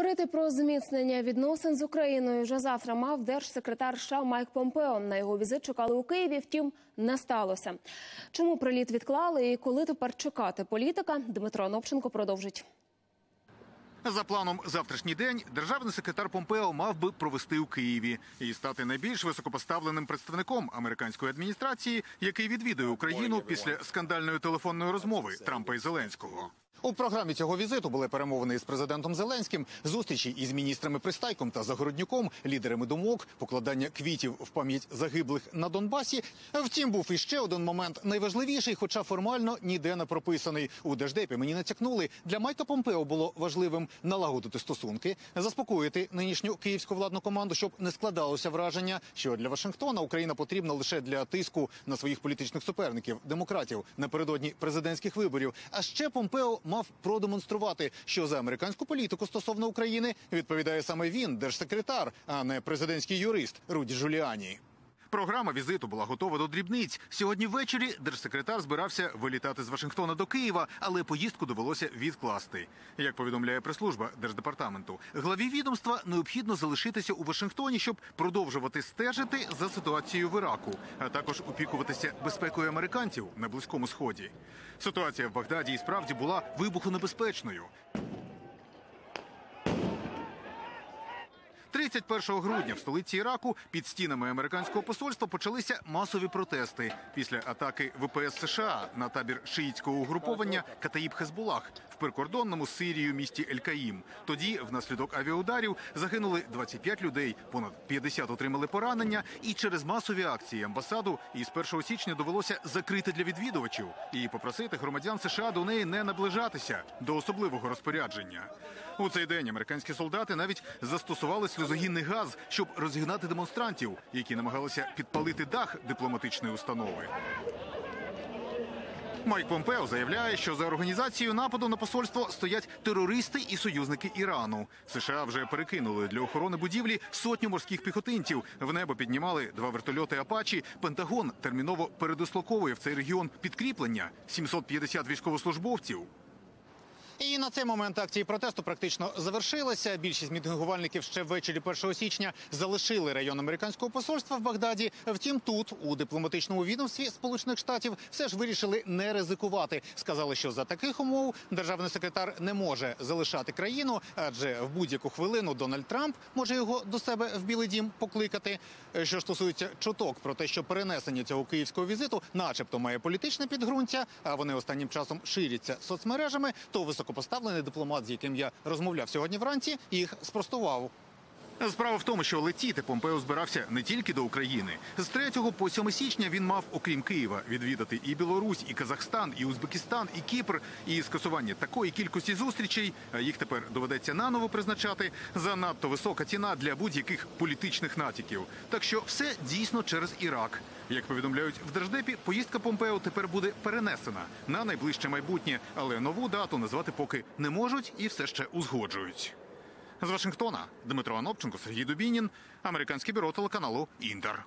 Говорити про зміцнення відносин з Україною вже завтра мав держсекретар США Майк Помпео. На його візит чекали у Києві, втім не сталося. Чому приліт відклали і коли тепер чекати політика? Дмитро Анопченко продовжить. За планом завтрашній день державний секретар Помпео мав би провести у Києві і стати найбільш високопоставленим представником американської адміністрації, який відвідує Україну після скандальної телефонної розмови Трампа і Зеленського. У програмі цього візиту були перемовини із президентом Зеленським, зустрічі із міністрами Пристайком та Загороднюком, лідерами думок, покладання квітів в пам'ять загиблих на Донбасі. Втім, був іще один момент найважливіший, хоча формально ніде не прописаний. У держдепі мені натякнули. Для Майка Помпео було важливим налагодити стосунки, заспокоїти нинішню київську владну команду, щоб не складалося враження, що для Вашингтона Україна потрібна лише для тиску на своїх політичних суперників, демократів напередодні президентських виборів. А ще Помпео мав продемонструвати, що за американську політику стосовно України відповідає саме він, держсекретар, а не президентський юрист Руді Жуліані. Програма візиту була готова до дрібниць. Сьогодні ввечері держсекретар збирався вилітати з Вашингтона до Києва, але поїздку довелося відкласти. Як повідомляє прес-служба держдепартаменту, главі відомства необхідно залишитися у Вашингтоні, щоб продовжувати стежити за ситуацією в Іраку, а також опікуватися безпекою американців на близькому сході. Ситуація в Багдаді і справді була вибухонебезпечною. 31 грудня в столиці Іраку під стінами американського посольства почалися масові протести після атаки ВПС США на табір шиїцького угруповання Катаїб Хезбулах в прикордонному з місті Ель-Каїм. Тоді, внаслідок авіаударів, загинули 25 людей, понад 50 отримали поранення. І через масові акції амбасаду із 1 січня довелося закрити для відвідувачів і попросити громадян США до неї не наближатися до особливого розпорядження. У цей день американські солдати навіть застосували сльозогінний газ, щоб розігнати демонстрантів, які намагалися підпалити дах дипломатичної установи. Майк Помпео заявляє, що за організацією нападу на посольство стоять терористи і союзники Ірану. США вже перекинули для охорони будівлі сотню морських піхотинців. В небо піднімали два вертольоти Апачі. Пентагон терміново передислоковує в цей регіон підкріплення 750 військовослужбовців. І на цей момент акції протесту практично завершилися. Більшість мітингувальників ще ввечері 1 січня залишили район американського посольства в Багдаді. Втім, тут у дипломатичному відомстві Сполучених Штатів все ж вирішили не ризикувати. Сказали, що за таких умов державний секретар не може залишати країну, адже в будь-яку хвилину Дональд Трамп може його до себе в Білий Дім покликати. Що стосується чуток про те, що перенесення цього київського візиту, начебто, має політичне підґрунтя, а вони останнім часом ширяться соцмережами, то високопоставлений дипломат, з яким я розмовляв сьогодні вранці, їх спростував. Справа в тому, що летіти Помпео збирався не тільки до України. З 3 по 7 січня він мав, окрім Києва, відвідати і Білорусь, і Казахстан, і Узбекистан, і Кіпр. І скасування такої кількості зустрічей, їх тепер доведеться наново призначати. Занадто висока ціна для будь-яких політичних натяків. Так що все дійсно через Ірак. Як повідомляють в держдепі, поїздка Помпео тепер буде перенесена на найближче майбутнє, але нову дату назвати поки не можуть і все ще узгоджують. З Вашингтона Дмитро Анопченко, Сергій Дубінін, американське бюро телеканалу Інтер.